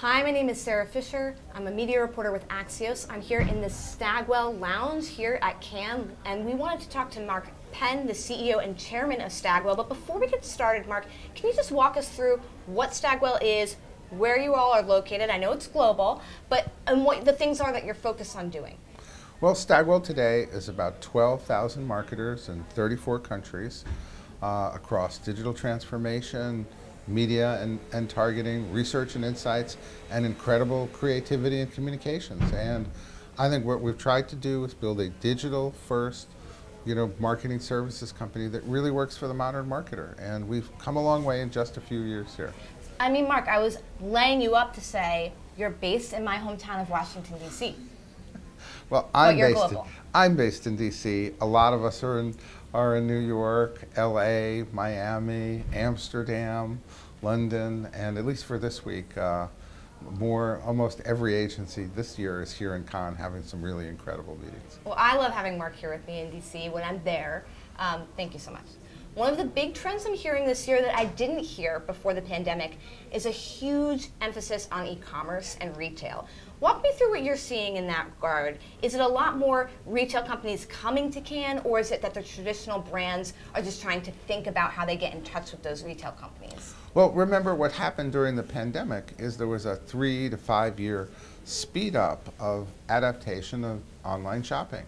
Hi, my name is Sara Fischer. I'm a media reporter with Axios. I'm here in the Stagwell Lounge here at Cannes, and we wanted to talk to Mark Penn, the CEO and chairman of Stagwell. But before we get started, Mark, can you just walk us through what Stagwell is, where you all are located? I know it's global, but and what the things are that you're focused on doing. Well, Stagwell today is about 12,000 marketers in 34 countries uh, across digital transformation, media and, and targeting, research and insights, and incredible creativity and communications. And I think what we've tried to do is build a digital first you know, marketing services company that really works for the modern marketer. And we've come a long way in just a few years here. I mean, Mark, I was laying you up to say you're based in my hometown of Washington, D.C. Well, I'm based, in, I'm based in D.C. A lot of us are in, are in New York, L.A., Miami, Amsterdam, London, and at least for this week, uh, more almost every agency this year is here in Cannes having some really incredible meetings. Well, I love having Mark here with me in DC when I'm there. Um, thank you so much. One of the big trends I'm hearing this year that I didn't hear before the pandemic is a huge emphasis on e-commerce and retail. Walk me through what you're seeing in that regard. Is it a lot more retail companies coming to Cannes, or is it that the traditional brands are just trying to think about how they get in touch with those retail companies? Well, remember what happened during the pandemic is there was a three to five year speed up of adaptation of online shopping.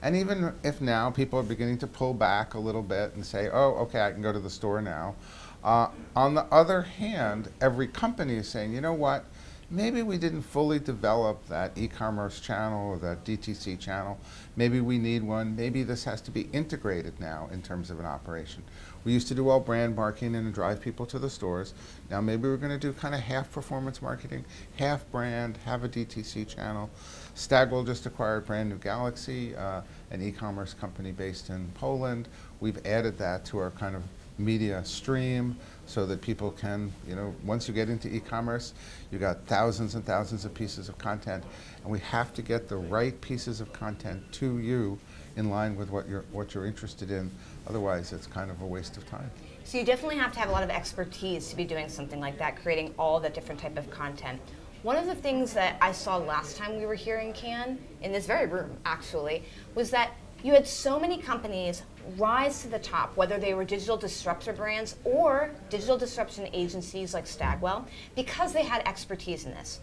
And even if now people are beginning to pull back a little bit and say, oh, okay, I can go to the store now. Uh, on the other hand, every company is saying, you know what, maybe we didn't fully develop that e-commerce channel or that DTC channel. Maybe we need one. Maybe this has to be integrated now in terms of an operation. We used to do all brand marketing and drive people to the stores. Now maybe we're going to do kind of half performance marketing, half brand, have a DTC channel. Stagwell just acquired Brand New Galaxy, uh, an e-commerce company based in Poland. We've added that to our kind of media stream so that people can, you know, once you get into e-commerce, you've got thousands and thousands of pieces of content, and we have to get the right pieces of content to you in line with what you're what you're interested in. Otherwise, it's kind of a waste of time. So you definitely have to have a lot of expertise to be doing something like that, creating all the different type of content. One of the things that I saw last time we were here in Cannes, in this very room actually, was that you had so many companies rise to the top, whether they were digital disruptor brands or digital disruption agencies like Stagwell, because they had expertise in this.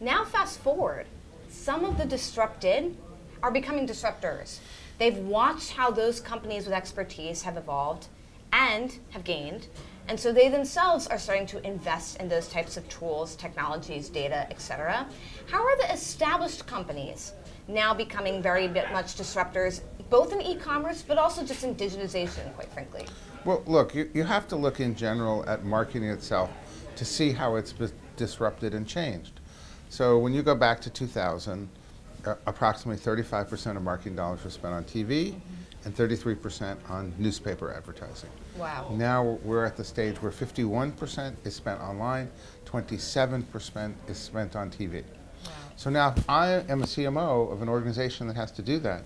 Now, fast forward, some of the disrupted are becoming disruptors. They've watched how those companies with expertise have evolved and have gained, and so they themselves are starting to invest in those types of tools, technologies, data, et cetera. How are the established companies now becoming very much disruptors, both in e-commerce, but also just in digitization, quite frankly. Well, look, you, you have to look in general at marketing itself to see how it's disrupted and changed. So when you go back to 2000, uh, approximately 35% of marketing dollars were spent on TV mm -hmm. and 33% on newspaper advertising. Wow. Now we're at the stage where 51% is spent online, 27% is spent on TV. Wow. So now if I am a CMO of an organization that has to do that,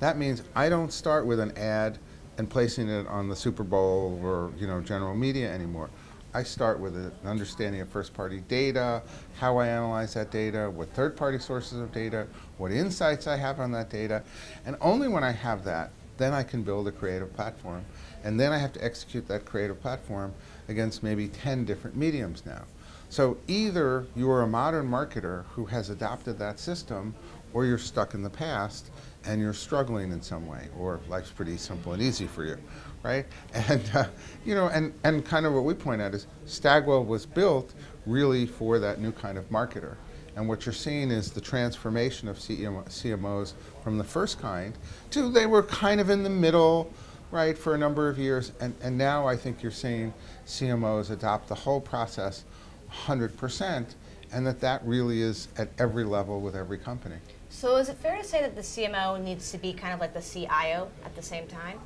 that means I don't start with an ad and placing it on the Super Bowl or you know general media anymore. I start with an understanding of first-party data, how I analyze that data, what third-party sources of data, what insights I have on that data, and only when I have that, then I can build a creative platform. And then I have to execute that creative platform against maybe 10 different mediums now. So either you're a modern marketer who has adopted that system, or you're stuck in the past and you're struggling in some way, or life's pretty simple and easy for you, right? And uh, you know, and and kind of what we point out is Stagwell was built really for that new kind of marketer. And what you're seeing is the transformation of CMOs from the first kind to they were kind of in the middle, right, for a number of years. And, and now I think you're seeing CMOs adopt the whole process 100%, and that that really is at every level with every company. So is it fair to say that the CMO needs to be kind of like the CIO at the same time?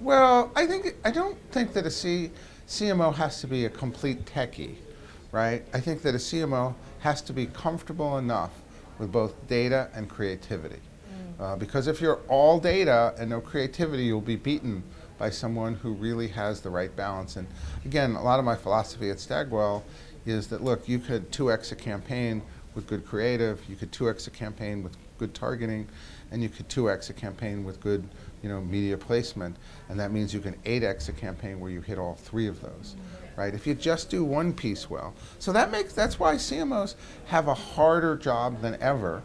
Well, I think I don't think that a C, CMO has to be a complete techie, right? I think that a CMO has to be comfortable enough with both data and creativity. Mm. Uh, because if you're all data and no creativity, you'll be beaten by someone who really has the right balance. And again, a lot of my philosophy at Stagwell is that look, you could 2x a campaign with good creative, you could 2x a campaign with good targeting, and you could 2x a campaign with good you know, media placement, and that means you can 8x a campaign where you hit all three of those, right? If you just do one piece well. So that makes, that's why CMOs have a harder job than ever,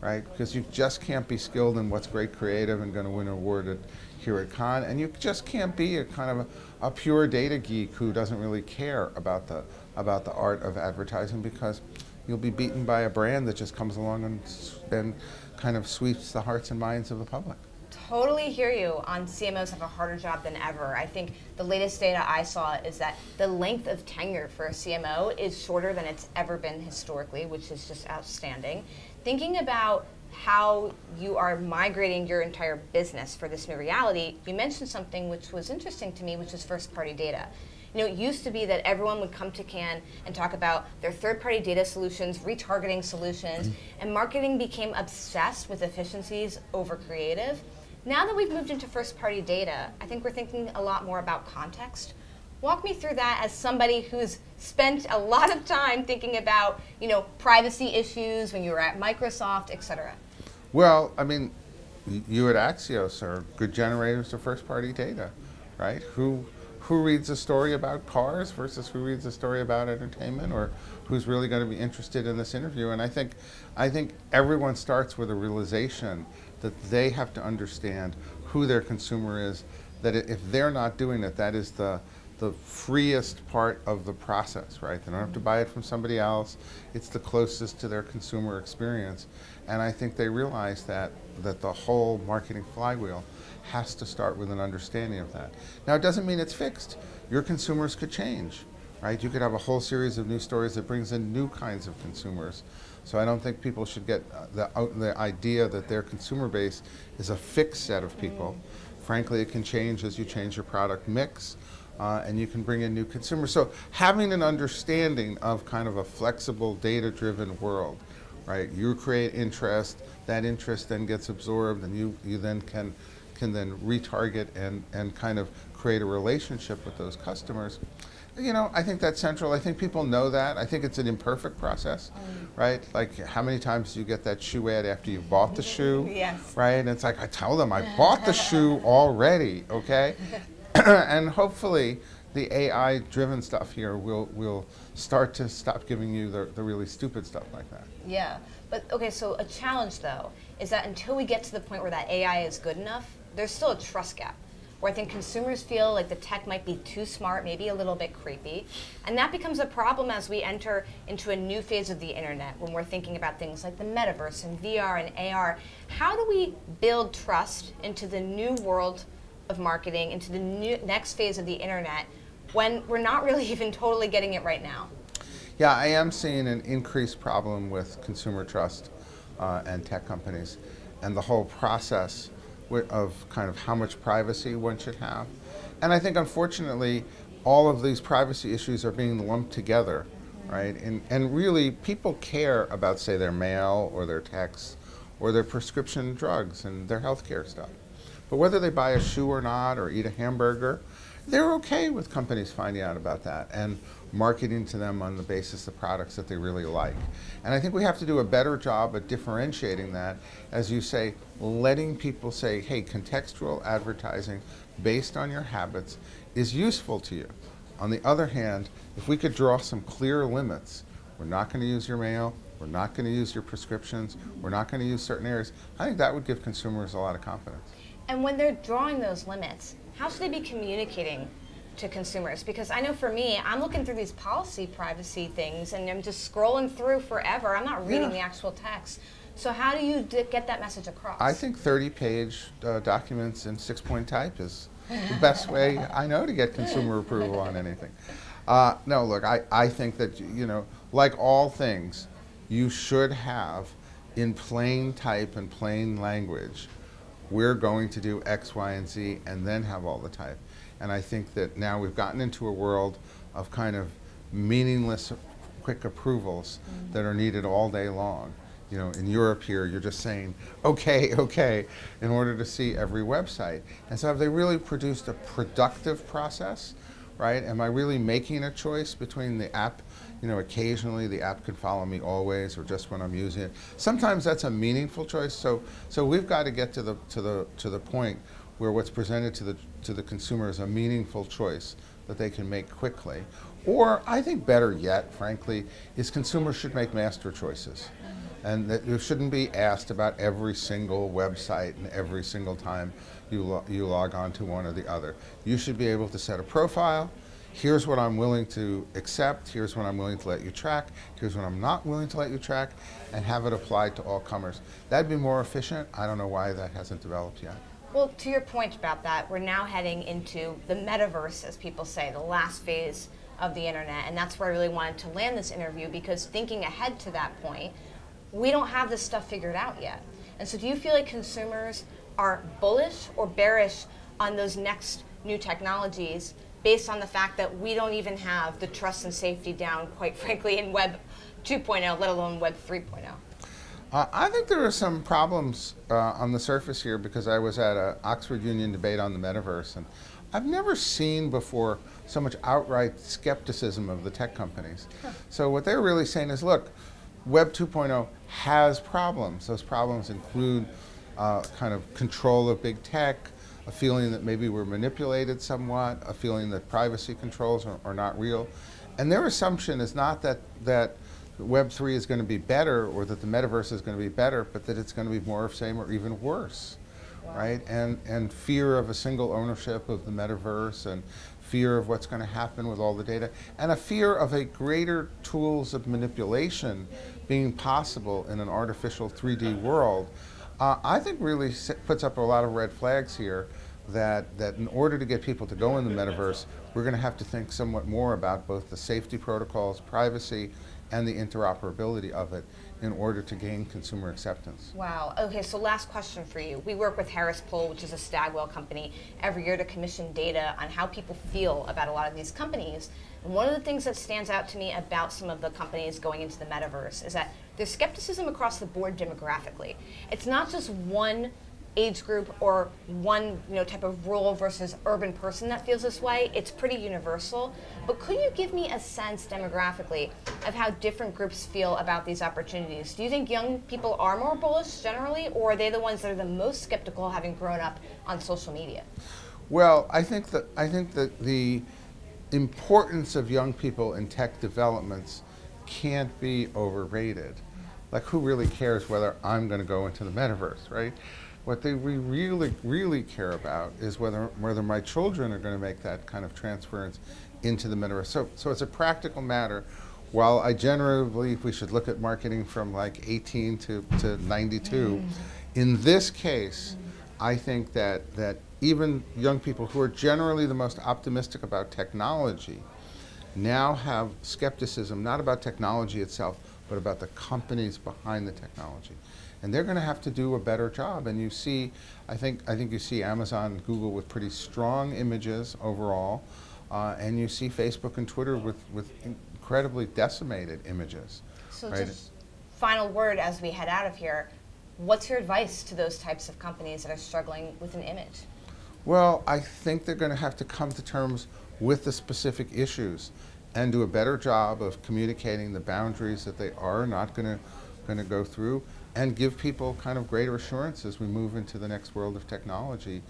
right? Because you just can't be skilled in what's great creative and going to win an award at, here at Cannes, and you just can't be a kind of a, a pure data geek who doesn't really care about the, about the art of advertising because you'll be beaten by a brand that just comes along and, and kind of sweeps the hearts and minds of the public. Totally hear you on CMOs have a harder job than ever. I think the latest data I saw is that the length of tenure for a CMO is shorter than it's ever been historically, which is just outstanding. Thinking about how you are migrating your entire business for this new reality, you mentioned something which was interesting to me, which is first party data. You know, it used to be that everyone would come to Cannes and talk about their third-party data solutions, retargeting solutions, mm-hmm. and marketing became obsessed with efficiencies over creative. Now that we've moved into first-party data, I think we're thinking a lot more about context. Walk me through that as somebody who's spent a lot of time thinking about, you know, privacy issues when you were at Microsoft, et cetera. Well, I mean, you at Axios are good generators of first-party data, right? Who who reads a story about cars versus who reads a story about entertainment or who's really going to be interested in this interview. And I think, I think everyone starts with a realization that they have to understand who their consumer is, that if they're not doing it, that is the, the freest part of the process, right? They don't have to buy it from somebody else. It's the closest to their consumer experience. And I think they realize that, that the whole marketing flywheel has to start with an understanding of that. Now, it doesn't mean it's fixed. Your consumers could change, right? You could have a whole series of new stories that brings in new kinds of consumers. So I don't think people should get uh, the, uh, the idea that their consumer base is a fixed set of people. Mm. Frankly, it can change as you change your product mix. Uh, and you can bring in new consumers. So having an understanding of kind of a flexible, data-driven world, right? You create interest, that interest then gets absorbed, and you, you then can can then retarget and, and kind of create a relationship with those customers. You know, I think that's central. I think people know that. I think it's an imperfect process, mm. right? Like, how many times do you get that shoe ad after you bought the shoe? Yes. Right? And it's like, I tell them, I bought the shoe already, okay? and hopefully, the AI driven stuff here will, will start to stop giving you the, the really stupid stuff like that. Yeah. But, okay, so a challenge, though, is that until we get to the point where that AI is good enough, there's still a trust gap where I think consumers feel like the tech might be too smart, maybe a little bit creepy. And that becomes a problem as we enter into a new phase of the internet when we're thinking about things like the metaverse and VR and AR. How do we build trust into the new world of marketing, into the new, next phase of the internet, when we're not really even totally getting it right now? Yeah, I am seeing an increased problem with consumer trust uh, and tech companies and the whole process of kind of how much privacy one should have. And I think unfortunately, all of these privacy issues are being lumped together, right? And, and really, people care about, say, their mail or their texts or their prescription drugs and their healthcare stuff. But whether they buy a shoe or not or eat a hamburger, they're okay with companies finding out about that and marketing to them on the basis of products that they really like. And I think we have to do a better job at differentiating that, as you say, letting people say, hey, contextual advertising based on your habits is useful to you. On the other hand, if we could draw some clear limits, we're not going to use your mail, we're not going to use your prescriptions, we're not going to use certain areas, I think that would give consumers a lot of confidence. And when they're drawing those limits, how should they be communicating to consumers? Because I know for me, I'm looking through these policy privacy things and I'm just scrolling through forever. I'm not reading yeah. the actual text. So how do you get that message across? I think 30-page uh, documents in six-point type is the best way I know to get consumer approval on anything. Uh, no, look, I, I think that, you know, like all things, you should have in plain type and plain language we're going to do X, Y, and Z, and then have all the type. And I think that now we've gotten into a world of kind of meaningless quick approvals mm -hmm. that are needed all day long. You know, in Europe here, you're just saying, okay, okay, in order to see every website. And so have they really produced a productive process right? Am I really making a choice between the app? You know, occasionally the app can follow me always, or just when I'm using it. Sometimes that's a meaningful choice. So, so we've got to get to the to the to the point where what's presented to the to the consumer is a meaningful choice that they can make quickly. Or I think better yet, frankly, is consumers should make master choices and that you shouldn't be asked about every single website and every single time you, lo you log on to one or the other. You should be able to set a profile. Here's what I'm willing to accept. Here's what I'm willing to let you track. Here's what I'm not willing to let you track, and have it applied to all comers. That'd be more efficient. I don't know why that hasn't developed yet. Well, to your point about that, we're now heading into the metaverse, as people say, the last phase of the internet. And that's where I really wanted to land this interview because thinking ahead to that point, we don't have this stuff figured out yet. And so do you feel like consumers are bullish or bearish on those next new technologies based on the fact that we don't even have the trust and safety down, quite frankly, in Web 2.0, let alone Web 3.0? Uh, I think there are some problems uh, on the surface here because I was at an Oxford Union debate on the metaverse, and I've never seen before so much outright skepticism of the tech companies. Huh. So what they're really saying is, look, Web 2.0 has problems. Those problems include uh, kind of control of big tech, a feeling that maybe we're manipulated somewhat, a feeling that privacy controls are, are not real. And their assumption is not that, that Web3 is going to be better or that the metaverse is going to be better, but that it's going to be more of the same or even worse. Wow. Right? And, and fear of a single ownership of the metaverse and fear of what's going to happen with all the data, and a fear of a greater tools of manipulation being possible in an artificial 3D world, uh, I think really puts up a lot of red flags here that, that in order to get people to go in the metaverse, we're going to have to think somewhat more about both the safety protocols, privacy, and the interoperability of it in order to gain consumer acceptance. Wow. Okay, so last question for you. We work with Harris Poll, which is a Stagwell company, every year to commission data on how people feel about a lot of these companies. And one of the things that stands out to me about some of the companies going into the metaverse is that there's skepticism across the board demographically. It's not just one age group or one you know type of rural versus urban person that feels this way. It's pretty universal. But could you give me a sense demographically of how different groups feel about these opportunities? Do you think young people are more bullish generally, or are they the ones that are the most skeptical having grown up on social media? Well, I think that I think that the importance of young people in tech developments can't be overrated. Like, who really cares whether I'm going to go into the metaverse, right? What they we really, really care about is whether whether my children are going to make that kind of transference into the metaverse. So, so it's a practical matter. While I generally believe we should look at marketing from like 18 to, to 92, mm. in this case, I think that, that even young people who are generally the most optimistic about technology now have skepticism, not about technology itself, but about the companies behind the technology and they're going to have to do a better job. And you see, I think, I think you see Amazon, Google with pretty strong images overall, uh, and you see Facebook and Twitter with, with incredibly decimated images. So right? just final word as we head out of here, what's your advice to those types of companies that are struggling with an image? Well, I think they're going to have to come to terms with the specific issues and do a better job of communicating the boundaries that they are not going to go through and give people kind of greater assurance as we move into the next world of technology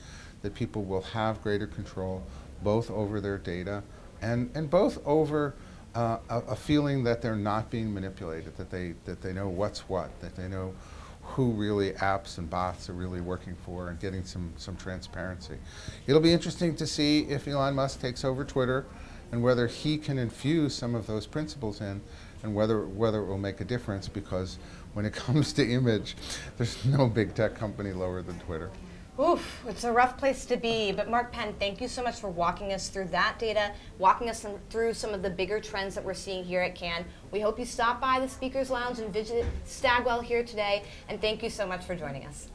that people will have greater control both over their data and, and both over uh, a, a, feeling that they're not being manipulated, that they, that they know what's what, that they know who really apps and bots are really working for and getting some, some transparency. It'll be interesting to see if Elon Musk takes over Twitter and whether he can infuse some of those principles in and whether, whether it will make a difference because when it comes to image, there's no big tech company lower than Twitter. Oof, it's a rough place to be. But Mark Penn, thank you so much for walking us through that data, walking us through some of the bigger trends that we're seeing here at Cannes. We hope you stop by the Speakers Lounge and visit Stagwell here today. And thank you so much for joining us.